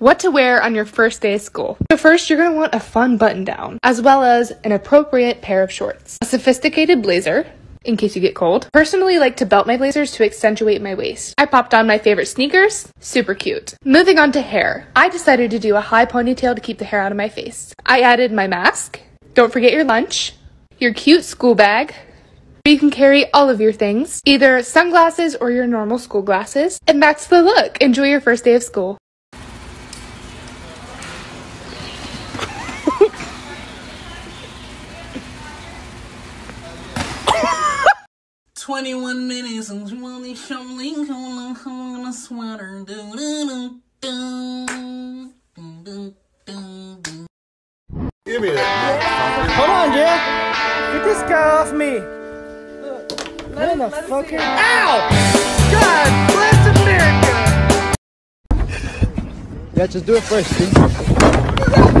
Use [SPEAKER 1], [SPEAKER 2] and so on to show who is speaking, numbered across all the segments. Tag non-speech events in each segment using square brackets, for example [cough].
[SPEAKER 1] What to wear on your first day of school. So first, you're going to want a fun button down, as well as an appropriate pair of shorts. A sophisticated blazer, in case you get cold. Personally like to belt my blazers to accentuate my waist. I popped on my favorite sneakers, super cute. Moving on to hair. I decided to do a high ponytail to keep the hair out of my face. I added my mask, don't forget your lunch, your cute school bag, where you can carry all of your things, either sunglasses or your normal school glasses, and that's the look. Enjoy your first day of school.
[SPEAKER 2] 21 minutes and really something on a sweater. Do, do, do, do, do, do.
[SPEAKER 3] Give me that.
[SPEAKER 4] Hold on, Jeff. Get this guy off me. Let him the fuck in. Ow! God bless America! Yeah, just do it first, Steve. [laughs]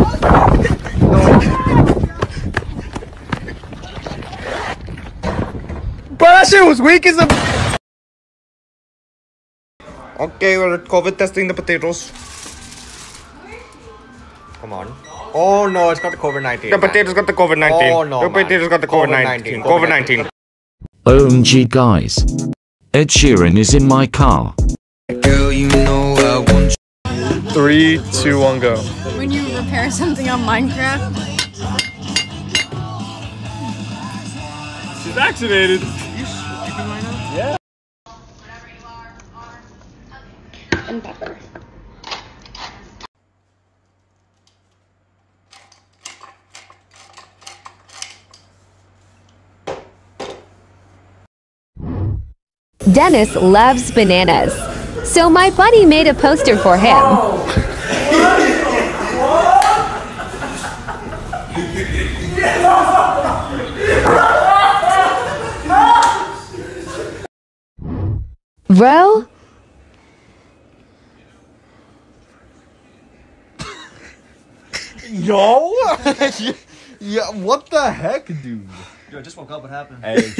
[SPEAKER 4] that shit was weak as a.
[SPEAKER 3] Okay, we're COVID testing the potatoes. Come on. Oh no, it's got the COVID 19.
[SPEAKER 5] The potatoes got the COVID 19.
[SPEAKER 3] Oh, no,
[SPEAKER 5] The
[SPEAKER 3] man.
[SPEAKER 5] potatoes got the COVID 19.
[SPEAKER 3] COVID-19.
[SPEAKER 5] COVID 19.
[SPEAKER 6] OMG guys. Ed Sheeran is in my car.
[SPEAKER 4] Three, two, one, go.
[SPEAKER 7] when you repair something on Minecraft.
[SPEAKER 4] She's vaccinated.
[SPEAKER 1] And pepper.
[SPEAKER 8] Dennis loves bananas. So my buddy made a poster for him. [laughs] Bro,
[SPEAKER 3] Yo! [laughs] yeah, what the heck, dude?
[SPEAKER 4] Yo, just woke up. What happened?
[SPEAKER 3] Hey.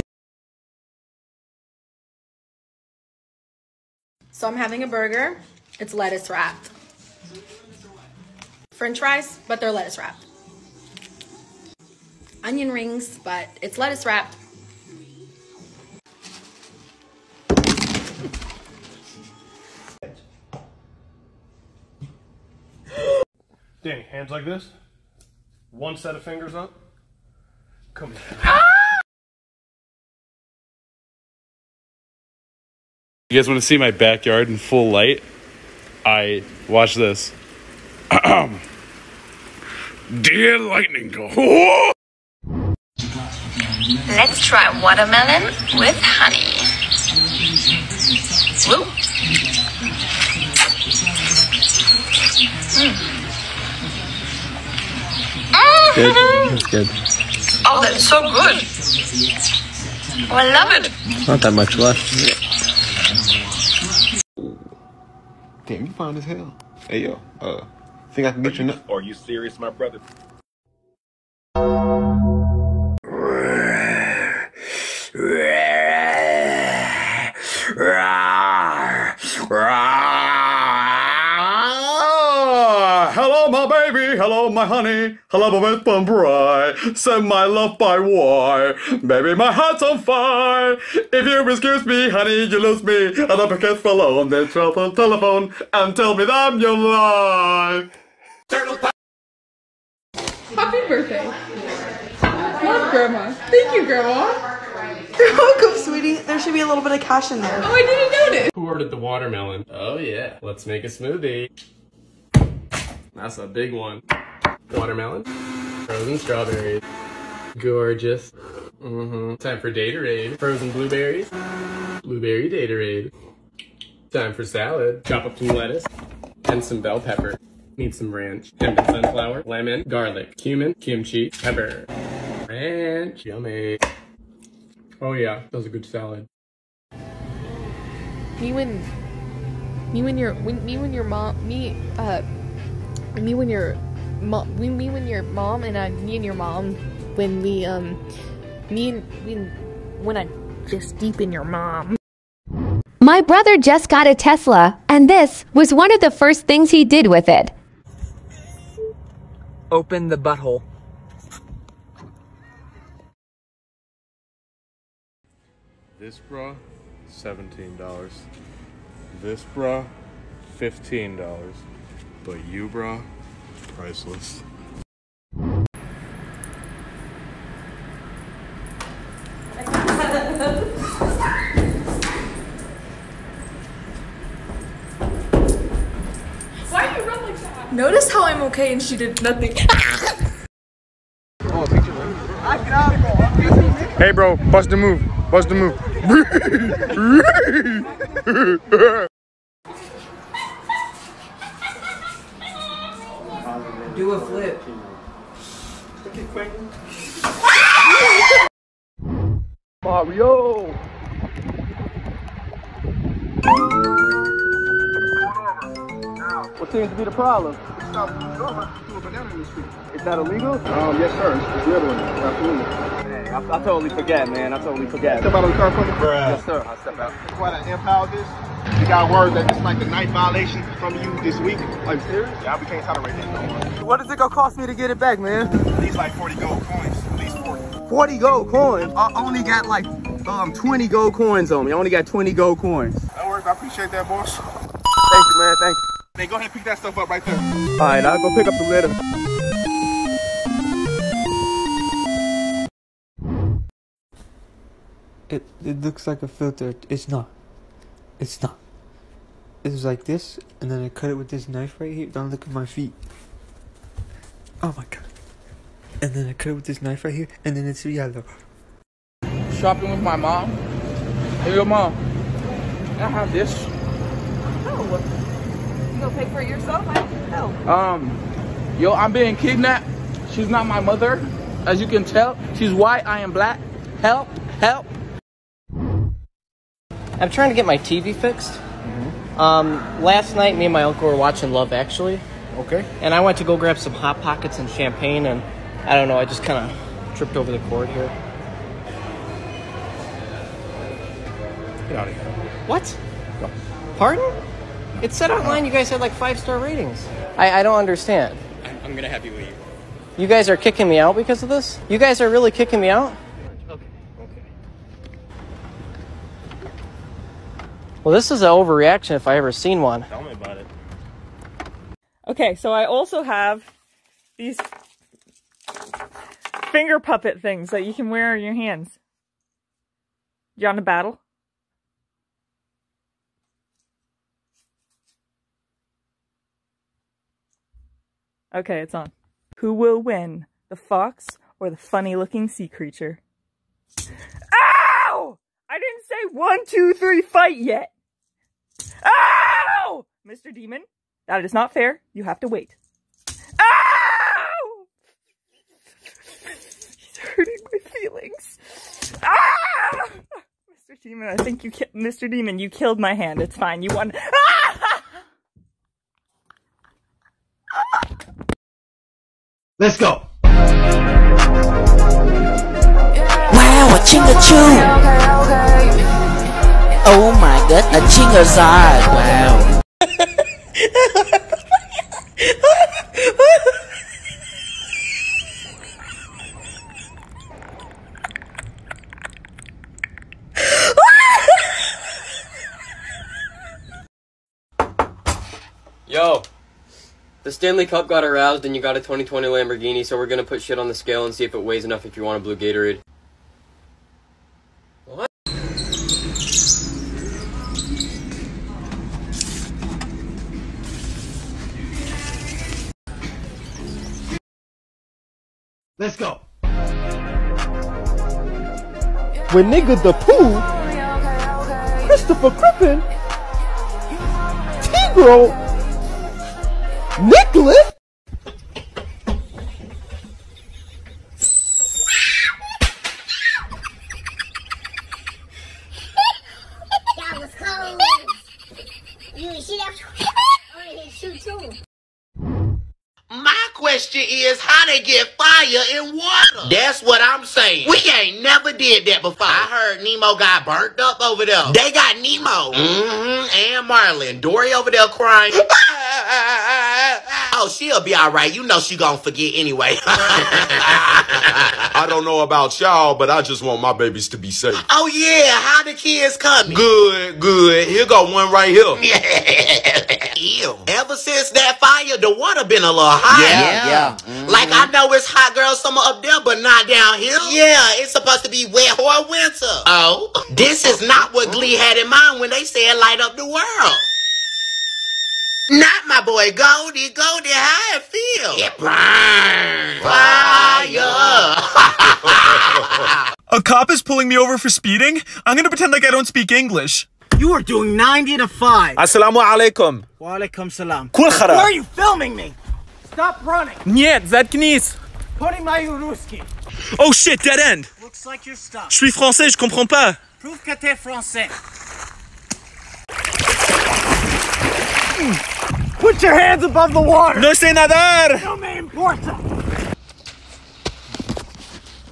[SPEAKER 7] So I'm having a burger. It's lettuce wrapped. French fries, but they're lettuce wrapped. Onion rings, but it's lettuce wrapped.
[SPEAKER 9] Danny, hands like this. One set of fingers up. Come here.
[SPEAKER 10] You guys want to see my backyard in full light? I watch this. [clears throat] Dear lightning go.
[SPEAKER 11] Let's try watermelon with honey. Woo. Mm.
[SPEAKER 4] Good. That's good.
[SPEAKER 11] Oh, that's so good. Oh, I love it.
[SPEAKER 4] Not that much left.
[SPEAKER 3] Damn, you fine as hell. Hey, yo, uh, think I can get you now?
[SPEAKER 9] Are you serious, my brother?
[SPEAKER 10] Hello, Hello, my honey. Hello, my best bum bride. Send my love by wire. Baby, my heart's on fire. If you excuse me, honey, you lose me. And I pick fell on the telephone, telephone and tell me that I'm your life.
[SPEAKER 1] Happy birthday. Love Grandma. Thank you, Grandma. You're welcome, sweetie. There should be a little bit of cash in there. Oh, I didn't notice.
[SPEAKER 9] Who ordered the watermelon? Oh yeah. Let's make a smoothie. That's a big one. Watermelon. Frozen strawberries. Gorgeous. Mm-hmm. Time for Datorade. Frozen blueberries. Blueberry Datorade. Time for salad. Chop up some lettuce and some bell pepper. Need some ranch. And sunflower. Lemon. Garlic. Cumin. Kimchi. Pepper. Ranch. Yummy. Oh yeah, that was a good salad.
[SPEAKER 1] Me when, me when your when me when your mom me uh, me when your mom we me when your mom and I me and your mom when we um me and when when I just deep in your mom.
[SPEAKER 8] My brother just got a Tesla, and this was one of the first things he did with it.
[SPEAKER 4] Open the butthole.
[SPEAKER 10] This bra, $17. This bra, $15. But you bro, priceless.
[SPEAKER 12] Why do you run like that? Notice how I'm okay and she did nothing. [laughs]
[SPEAKER 13] Hey, bro, bust the move. Bust the move. [laughs]
[SPEAKER 4] Do a flip.
[SPEAKER 13] Mario. What seems to be the problem? Is that illegal? Um, yes, sir. It's, it's littering. Absolutely. Hey, I, I totally forget, man. I totally forget. Step out of the car for me? Yes, sir. I'll step out.
[SPEAKER 14] Quite an impound this. We got word that it's like the ninth violation from you this week.
[SPEAKER 13] Are you serious?
[SPEAKER 14] Yeah, we can't tolerate that no more.
[SPEAKER 4] What is it gonna cost me to get it back, man?
[SPEAKER 14] At least like 40 gold coins. At least 40.
[SPEAKER 4] 40 gold coins? I only got like um 20 gold coins on me. I only got 20 gold coins.
[SPEAKER 14] No worries. I appreciate that, boss.
[SPEAKER 4] Thank you, man. Thank you.
[SPEAKER 14] Hey, go ahead and pick that stuff up right there.
[SPEAKER 4] All right, I'll go pick up the litter.
[SPEAKER 15] It it looks like a filter. It's not. It's not. It was like this, and then I cut it with this knife right here. Don't look at my feet. Oh my god. And then I cut it with this knife right here, and then it's yellow.
[SPEAKER 16] Shopping with my mom. Hey, your mom. Can I have this?
[SPEAKER 17] No. You gonna pay for it yourself? I don't know.
[SPEAKER 16] Um, yo, I'm being kidnapped. She's not my mother. As you can tell, she's white, I am black. Help, help.
[SPEAKER 18] I'm trying to get my TV fixed. Um, last night, me and my uncle were watching Love Actually.
[SPEAKER 13] Okay.
[SPEAKER 18] And I went to go grab some Hot Pockets and champagne, and I don't know, I just kind of tripped over the cord here.
[SPEAKER 13] Get out of here.
[SPEAKER 18] What? Pardon? It said online you guys had like five star ratings. I, I don't understand.
[SPEAKER 19] I'm gonna have you leave.
[SPEAKER 18] You guys are kicking me out because of this? You guys are really kicking me out? Well, this is an overreaction if I ever seen one.
[SPEAKER 19] Tell me about it.
[SPEAKER 20] Okay, so I also have these finger puppet things that you can wear on your hands. You on a battle? Okay, it's on. Who will win, the fox or the funny looking sea creature? Ow! I didn't say one, two, three, fight yet. Ow! Mr. Demon, that is not fair. You have to wait. Ow! He's hurting my feelings. Ah! Mr. Demon, I think you ki- Mr. Demon, you killed my hand. It's fine. You won. Ah!
[SPEAKER 3] Let's go.
[SPEAKER 21] Wow, a chingachoo. Oh my god, a chingazard. Wow.
[SPEAKER 18] Yo, the Stanley Cup got aroused and you got a 2020 Lamborghini, so we're gonna put shit on the scale and see if it weighs enough if you want a blue Gatorade.
[SPEAKER 3] Let's go.
[SPEAKER 4] When nigga the poo, Christopher Crippen, Tigro, Nicholas.
[SPEAKER 22] That was cold. You see that? Oh, I shoot too.
[SPEAKER 21] Question
[SPEAKER 22] is how they get fire in water. That's what I'm saying. We ain't never did that before. I heard Nemo got burnt up over there. They got Nemo. Mm-hmm. And Marlin. Dory over there crying. Oh, she'll be all right. You know she gonna forget anyway. [laughs]
[SPEAKER 23] I don't know about y'all, but I just want my babies to be safe.
[SPEAKER 22] oh yeah, how the kids coming?
[SPEAKER 23] Good, good. Here go one right here. [laughs]
[SPEAKER 22] Ew. Ever since that fire, the water been a little hot.
[SPEAKER 24] Yeah, yeah. Mm-hmm.
[SPEAKER 22] Like I know it's hot girl summer up there, but not down here. Yeah, it's supposed to be wet or winter. Oh, this is not what Glee had in mind when they said light up the world. Not my boy Goldie. Goldie, how it feel? It burns. Fire. [laughs]
[SPEAKER 25] A cop is pulling me over for speeding? I'm gonna pretend like I don't speak English.
[SPEAKER 4] You are doing 90 to 5.
[SPEAKER 25] Assalamu alaikum.
[SPEAKER 4] Wa alaikum salam.
[SPEAKER 25] Kul khara.
[SPEAKER 4] Why are you filming me? Stop running.
[SPEAKER 25] Нет, заткнись.
[SPEAKER 4] Понимаю русский.
[SPEAKER 25] Oh shit, dead end.
[SPEAKER 4] Looks like you're stuck.
[SPEAKER 25] Je suis français, je comprends pas.
[SPEAKER 4] Prouve que t'es français. Put your hands above the water.
[SPEAKER 25] No sé nadar.
[SPEAKER 4] No me importa.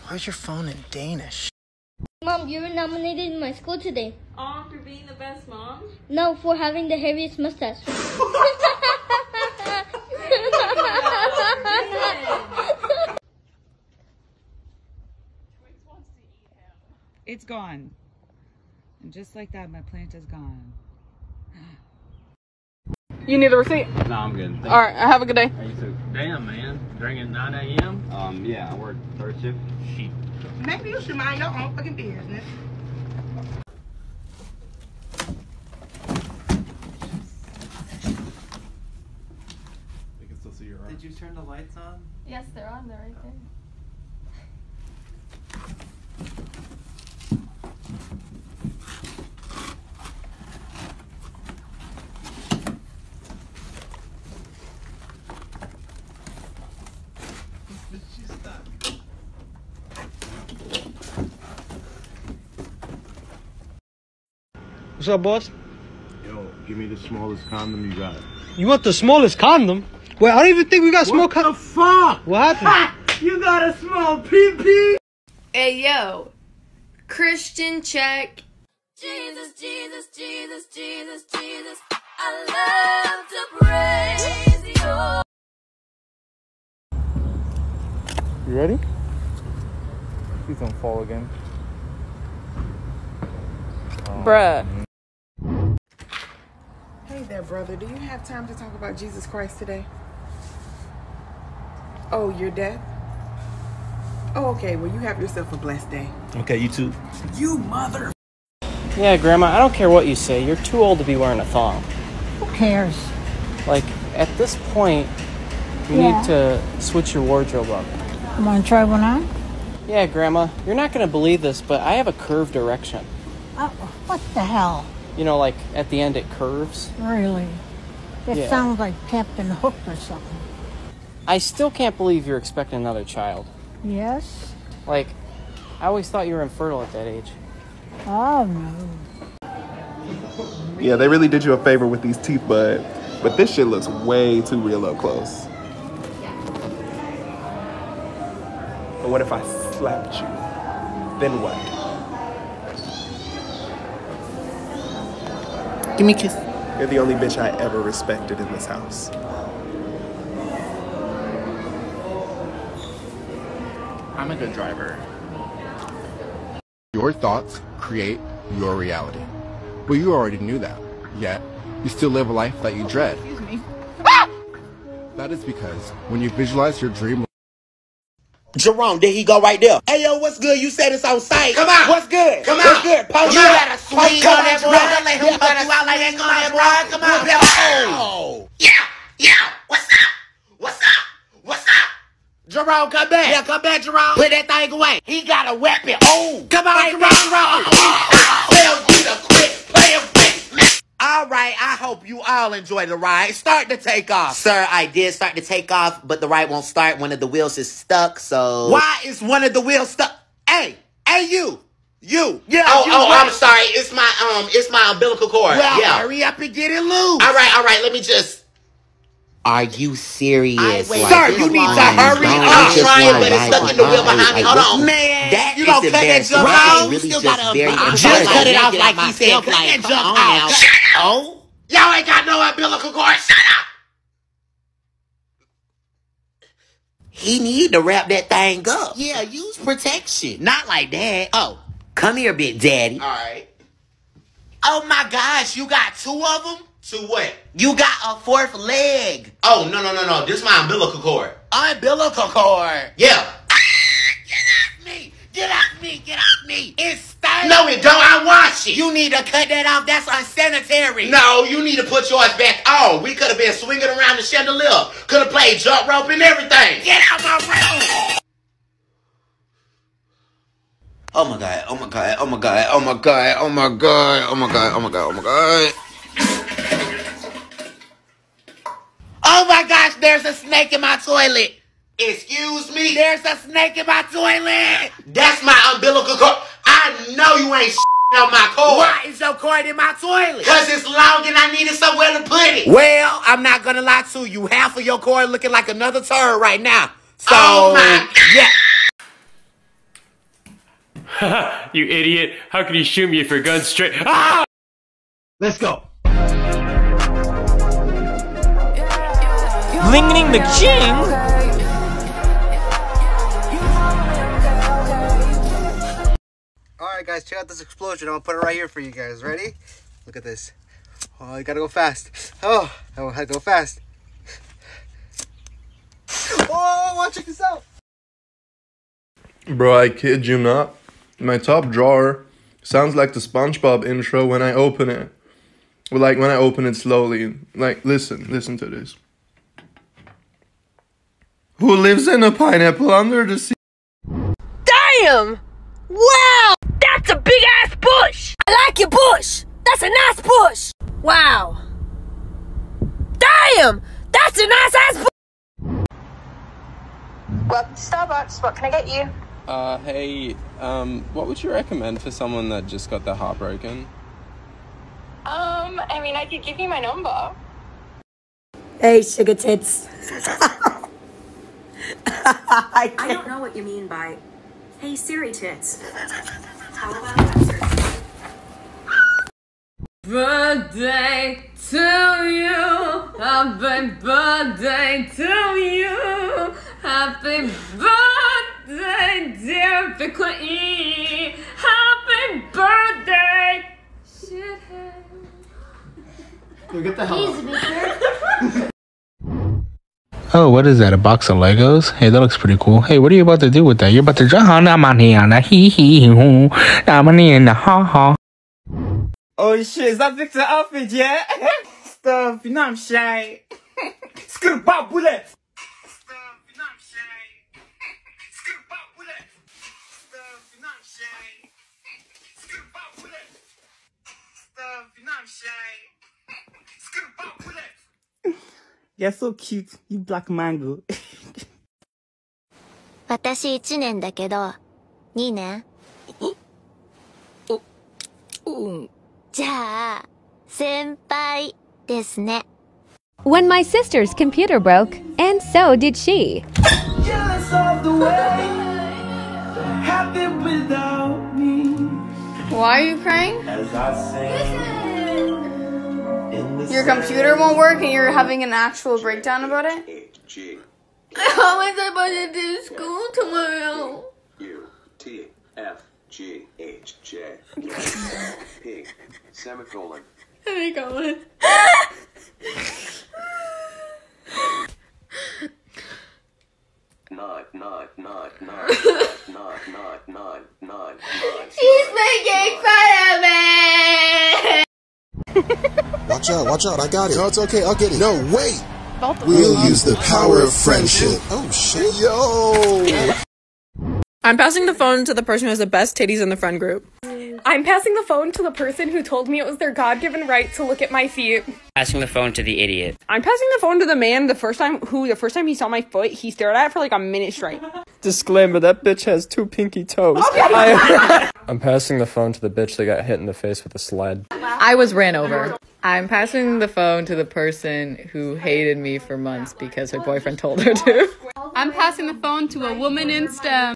[SPEAKER 4] Why's your phone in Danish?
[SPEAKER 2] Mom, you were nominated in my school today.
[SPEAKER 26] Oh, for being the best mom?
[SPEAKER 2] No, for having the heaviest mustache. [laughs]
[SPEAKER 12] It's gone. And just like that, my plant is gone. You need the receipt?
[SPEAKER 3] No, I'm good. Thank
[SPEAKER 12] All right, have a good day.
[SPEAKER 3] you. too. Damn, man. Drinking 9 a.m.? Um, yeah, I work third shift. Sheep.
[SPEAKER 26] Maybe you should mind your own fucking business. We can still see your.
[SPEAKER 27] Did you turn the lights on?
[SPEAKER 26] Yes, they're on there right there.
[SPEAKER 4] What's up, boss?
[SPEAKER 28] Yo, give me the smallest condom you got.
[SPEAKER 4] You want the smallest condom? Well, I don't even think we got small condom. What the fuck? What happened?
[SPEAKER 26] You got a small pee-pee?
[SPEAKER 29] Hey, yo. Christian check.
[SPEAKER 26] Jesus, Jesus, Jesus, Jesus, Jesus. I love to praise you.
[SPEAKER 20] You ready? Please don't fall again.
[SPEAKER 12] Bruh.
[SPEAKER 26] Um, Hey there, brother. Do you have time to talk about Jesus Christ today? Oh, your death? Oh, okay. Well, you have yourself a blessed day.
[SPEAKER 4] Okay, you too.
[SPEAKER 26] You mother.
[SPEAKER 18] Yeah, Grandma, I don't care what you say. You're too old to be wearing a thong.
[SPEAKER 2] Who cares?
[SPEAKER 18] Like, at this point, you
[SPEAKER 2] Yeah.
[SPEAKER 18] need to switch your wardrobe up.
[SPEAKER 2] You want to try one on?
[SPEAKER 18] Yeah, Grandma, you're not going to believe this, but I have a curved erection.
[SPEAKER 2] Uh, what the hell?
[SPEAKER 18] You know, like, at the end it curves.
[SPEAKER 2] Really? It
[SPEAKER 18] Yeah.
[SPEAKER 2] sounds like Captain Hook or something.
[SPEAKER 18] I still can't believe you're expecting another child.
[SPEAKER 2] Yes?
[SPEAKER 18] Like, I always thought you were infertile at that age.
[SPEAKER 2] Oh, no.
[SPEAKER 25] Yeah, they really did you a favor with these teeth, but but this shit looks way too real up close. But what if I slapped you? Then what?
[SPEAKER 4] Give me a kiss.
[SPEAKER 25] You're the only bitch I ever respected in this house.
[SPEAKER 30] I'm a good driver. Your thoughts create your reality. Well, you already knew that. Yet, you still live a life that you dread.
[SPEAKER 26] Excuse me.
[SPEAKER 30] That is because when you visualize your dream
[SPEAKER 22] Jerome, there he go right there. Hey yo, what's good? You said it's on site. Come on. What's good? Come
[SPEAKER 30] on.
[SPEAKER 22] What's good? Post
[SPEAKER 30] You better swing on that boy.
[SPEAKER 22] Don't let him fuck you out like that. Come
[SPEAKER 30] on boy.
[SPEAKER 22] Come on. Oh. Yeah. Yeah. What's up? What's up? What's up? Jerome, come back. Yeah, come back, Jerome. Put that thing away. He got a weapon. Oh. Come on, Jerome. Jerome. Oh. Tell you to quit playing with me. All right, I hope you all enjoy the ride. Start the takeoff. Sir, I did start the takeoff, but the ride won't start. One of the wheels is stuck, so. Why is one of the wheels stuck? Hey, hey, you. You. Yeah, oh,
[SPEAKER 30] you
[SPEAKER 22] oh,
[SPEAKER 30] wait.
[SPEAKER 22] I'm sorry. It's my um, it's my umbilical cord.
[SPEAKER 30] Well,
[SPEAKER 22] yeah.
[SPEAKER 30] hurry
[SPEAKER 22] up and get it loose. All right, all right. Let me just.
[SPEAKER 24] Are you serious?
[SPEAKER 22] wait,
[SPEAKER 24] Like,
[SPEAKER 22] sir, you need to hurry
[SPEAKER 24] don't
[SPEAKER 22] up.
[SPEAKER 24] just
[SPEAKER 22] Trying,
[SPEAKER 24] like
[SPEAKER 22] but it's stuck in the wheel
[SPEAKER 24] behind.
[SPEAKER 22] behind me. Hold on. Man,
[SPEAKER 24] that
[SPEAKER 22] you
[SPEAKER 24] is
[SPEAKER 22] gonna cut that jump out?
[SPEAKER 24] really
[SPEAKER 22] Still
[SPEAKER 24] just
[SPEAKER 22] gotta
[SPEAKER 24] very
[SPEAKER 22] unbox it.
[SPEAKER 24] embarrassing.
[SPEAKER 22] Just cut it off like he said. Cut that jump out. Shut up. Oh? Y'all ain't got no umbilical cord. Shut up.
[SPEAKER 24] He need to wrap that thing up. Yeah, use protection. Not like that. Oh, come here, big daddy.
[SPEAKER 22] All right.
[SPEAKER 24] Oh my gosh, you got two of them?
[SPEAKER 22] To what?
[SPEAKER 24] You got a fourth leg.
[SPEAKER 22] Oh, no, no, no, no. This my umbilical cord.
[SPEAKER 24] Umbilical cord.
[SPEAKER 22] Yeah.
[SPEAKER 24] Get off me, get off me. It's stinks.
[SPEAKER 22] No, it don't. I wash it.
[SPEAKER 24] You need to cut that off. That's unsanitary.
[SPEAKER 22] No, you need to put yours back on. We could have been swinging around the chandelier. Could have played jump rope and everything.
[SPEAKER 24] Get out my room. Oh my god, oh my god, oh my god, oh my god, oh my god, oh my god, oh my god, oh my god. Oh my gosh, there's a snake in my toilet.
[SPEAKER 22] Excuse me?
[SPEAKER 24] There's a snake in my toilet.
[SPEAKER 22] That's my umbilical cord. I know you ain't on my cord.
[SPEAKER 24] Why is your cord in my toilet?
[SPEAKER 22] Because it's long and I needed somewhere to put it.
[SPEAKER 24] Well, I'm not gonna lie to you. Half of your cord looking like another turd right now. So,
[SPEAKER 22] Oh my
[SPEAKER 24] yeah. [laughs]
[SPEAKER 9] you idiot. How could you shoot me if your gun's straight? Ah!
[SPEAKER 3] Let's go.
[SPEAKER 4] Lingling the king.
[SPEAKER 31] Alright guys, check out this explosion. I'm gonna put it right here for you guys. Ready? Look at this. Oh, you gotta go fast. Oh, I had to go fast. Oh, watch check this out.
[SPEAKER 32] Bro, I kid you not. My top drawer sounds like the SpongeBob intro when I open it. Well, like when I open it slowly. Like, listen, listen to this. Who lives in a pineapple under the sea?
[SPEAKER 2] Damn! Wow! That's a big ass bush! I like your bush! That's a nice bush! Wow! Damn! That's a nice ass bush!
[SPEAKER 33] Welcome to Starbucks. What can I get you?
[SPEAKER 34] Uh, hey, um, what would you recommend for someone that just got their heart broken?
[SPEAKER 33] Um, I mean, I could give you my number.
[SPEAKER 2] Hey, sugar tits. [laughs]
[SPEAKER 35] I don't know what you mean by, hey Siri tits. [laughs] How about that?
[SPEAKER 26] Birthday to you, happy birthday to you, happy birthday, dear Big Queen, happy birthday, shithead.
[SPEAKER 36] Yo, get the hell out. [laughs]
[SPEAKER 37] Oh, what is that? A box of Legos? Hey, that looks pretty cool. Hey, what are you about to do with that? You're about to draw on that money on that hee hee hoo. That money in the ha ha.
[SPEAKER 4] Oh shit, is that Victor outfit yet? Stuff, you know I'm shy. [laughs] Skip pop bullet. You're so cute, you black mango. [laughs]
[SPEAKER 38] 私1年だけど、2年
[SPEAKER 2] うん。
[SPEAKER 38] じゃあ、先輩ですね。
[SPEAKER 8] When my sister's computer broke, and so did she.
[SPEAKER 4] Jealous of the way, happy without me.
[SPEAKER 39] Why are you crying?
[SPEAKER 4] As I sing. [laughs]
[SPEAKER 39] Your computer won't work and you're having an actual breakdown about it? [laughs] How am I supposed to do school tomorrow?
[SPEAKER 23] U T F G H J P semicolon.
[SPEAKER 39] Let me go.
[SPEAKER 23] Not not not not not not not not not.
[SPEAKER 39] She's making fun of me! [laughs]
[SPEAKER 30] Watch out, watch out, I got it. No, it's okay, I'll get it. No, wait!
[SPEAKER 39] Both
[SPEAKER 30] We'll
[SPEAKER 39] them.
[SPEAKER 30] use the power of friendship. Oh shit, yo!
[SPEAKER 7] I'm passing the phone to the person who has the best titties in the friend group.
[SPEAKER 12] I'm passing the phone to the person who told me it was their God given right to look at my feet.
[SPEAKER 21] Passing the phone to the idiot.
[SPEAKER 12] I'm passing the phone to the man the first time who the first time he saw my foot, he stared at it for like a minute straight. [laughs]
[SPEAKER 40] Disclaimer, that bitch has two pinky toes. [laughs] I- [laughs] I'm passing the phone to the bitch that got hit in the face with a sled.
[SPEAKER 41] I was ran over. I'm passing the phone to the person who hated me for months because her boyfriend told her to.
[SPEAKER 26] I'm passing the phone to a woman in STEM.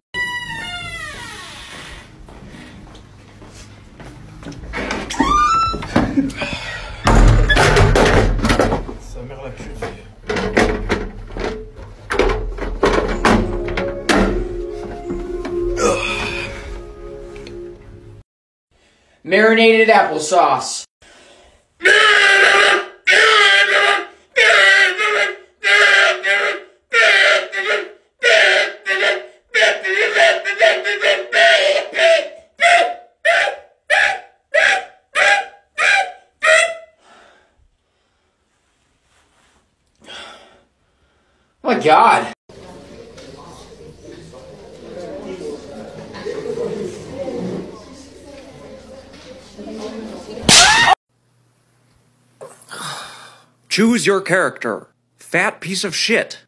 [SPEAKER 4] Marinated applesauce. Oh my god.
[SPEAKER 42] Choose your character. Fat piece of shit.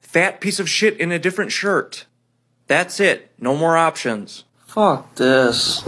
[SPEAKER 42] Fat piece of shit in a different shirt. That's it. No more options.
[SPEAKER 43] Fuck this.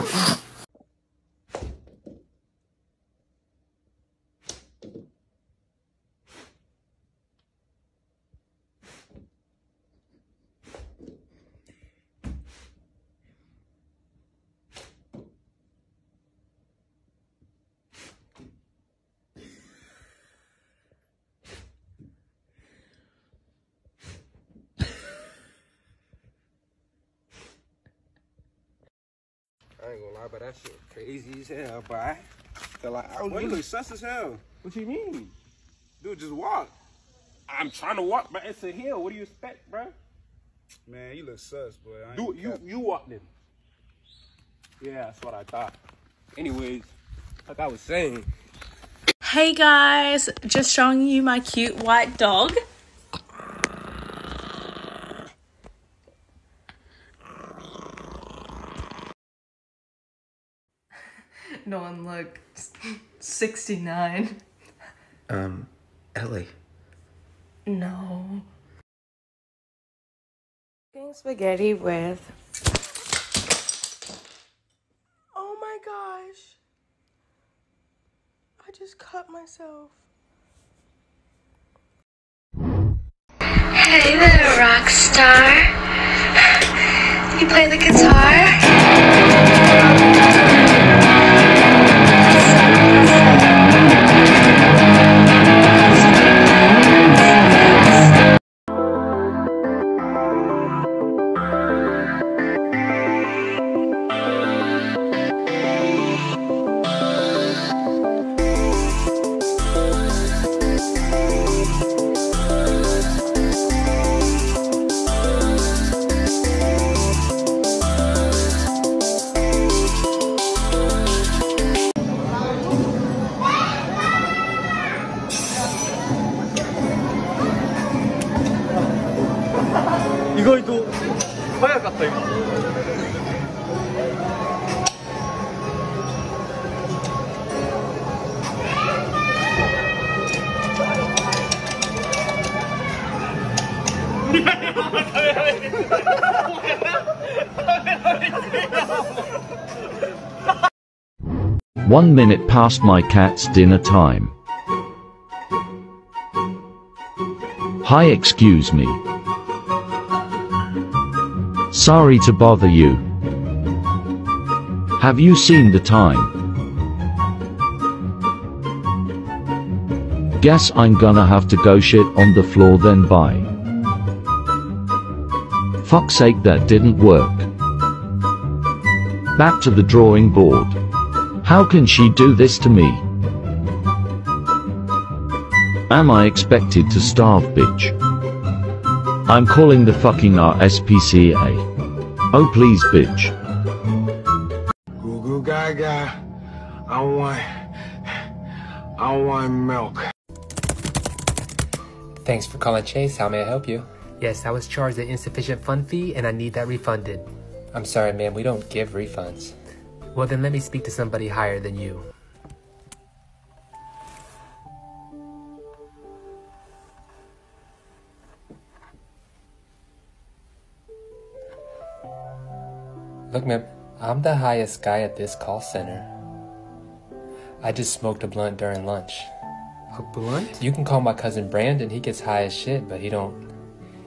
[SPEAKER 44] I ain't gonna lie, but that shit crazy as hell, boy. Feel like I was Boy, you look sus as hell. What you mean? Dude, just walk. I'm trying to walk, but it's a hill. What do you expect, bro? Man, you look sus, boy. I
[SPEAKER 45] Do you you walk them? Yeah, that's what I thought. Anyways, like I was saying,
[SPEAKER 41] Hey guys, just showing you my cute white dog.
[SPEAKER 46] No one look 69.
[SPEAKER 47] Um, Ellie.
[SPEAKER 46] No. Eating spaghetti with. Oh my gosh. I just cut myself.
[SPEAKER 48] Hey there, rock star. You play the guitar? Yeah.
[SPEAKER 49] One minute past my cat's dinner time. Hi, excuse me. Sorry to bother you. Have you seen the time? Guess I'm gonna have to go shit on the floor then bye. Fuck's sake, that didn't work. Back to the drawing board. How can she do this to me? Am I expected to starve, bitch? I'm calling the fucking RSPCA. Oh please, bitch.
[SPEAKER 44] Goo goo gaga. I want. I want milk.
[SPEAKER 50] Thanks for calling Chase. How may I help you? Yes, I was charged an insufficient fund fee and I need that refunded. I'm sorry, ma'am. We don't give refunds. Well, then let me speak to somebody higher than you. Look, man, I'm the highest guy at this call center. I just smoked a blunt during lunch. A blunt? You can call my cousin Brandon. He gets high as shit, but he don't.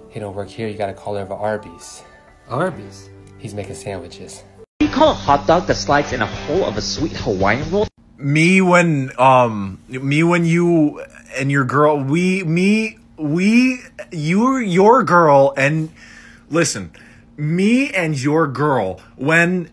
[SPEAKER 50] He don't work here. You gotta call over Arby's. Arby's? He's making sandwiches.
[SPEAKER 51] Call a hot dog that slides in a hole of a sweet Hawaiian roll?
[SPEAKER 43] me when um me when you and your girl we me we you your girl and listen me and your girl when